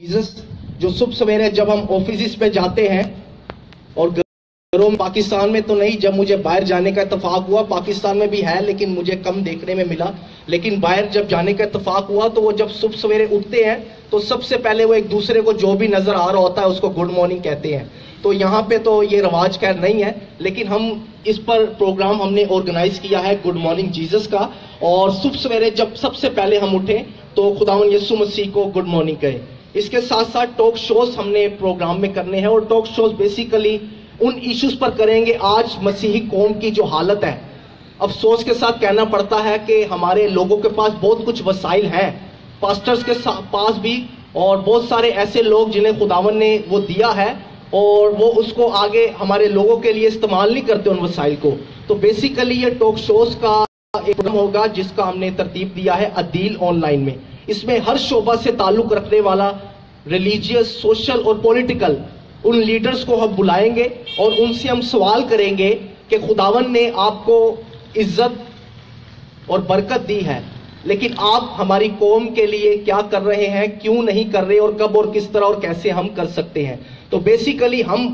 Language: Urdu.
جیزس جو صبح سویرے جب ہم آفیسز پہ جاتے ہیں اور گھروں پاکستان میں تو نہیں، جب مجھے باہر جانے کا اتفاق ہوا، پاکستان میں بھی ہے، لیکن مجھے کم دیکھنے میں ملا۔ لیکن باہر جب جانے کا اتفاق ہوا تو وہ جب صبح سویرے اٹھتے ہیں تو سب سے پہلے وہ ایک دوسرے کو جو بھی نظر آ رہا ہوتا ہے اس کو گڈ مارننگ کہتے ہیں۔ تو یہاں پہ تو یہ رواج کا نہیں ہے، لیکن ہم اس پر پروگرام ہم نے آرگنائز کیا ہے گڈ مارننگ جیزس کا۔ اور صبح سویرے جب سب سے پہلے ہم اٹھیں تو خداون یسو مسیح کو گڈ مارننگ کہیں اس کے ساتھ ساتھ ٹاک شوز ہم نے پروگرام میں کرنے ہیں اور ٹاک شوز بیسیکلی ان ایشوز پر کریں گے آج مسیحی قوم کی جو حالت ہے۔ افسوس کے ساتھ کہنا پڑتا ہے کہ ہمارے لوگوں کے پاس بہت کچھ وسائل ہیں۔ پاسٹرز کے پاس بھی اور بہت سارے ایسے لوگ جنہیں خداون نے وہ دیا ہے اور وہ اس کو آگے ہمارے لوگوں کے لیے استعمال نہیں کرتے ان وسائل کو۔ تو بیسیکلی یہ ٹاک شوز کا ایک ہوگا جس کا ہم نے ترتیب دیا ہے عدیل آن لائن میں۔ اس میں ہر شعبہ سے تعلق رکھنے والا ریلیجیس سوشل اور پولیٹیکل ان لیڈرز کو ہم بلائیں گے اور ان سے ہم سوال کریں گے کہ خداون نے آپ کو عزت اور برکت دی ہے۔ لیکن آپ ہماری قوم کے لیے کیا کر رہے ہیں، کیوں نہیں کر رہے اور کب اور کس طرح اور کیسے ہم کر سکتے ہیں۔ تو بیسیکلی ہم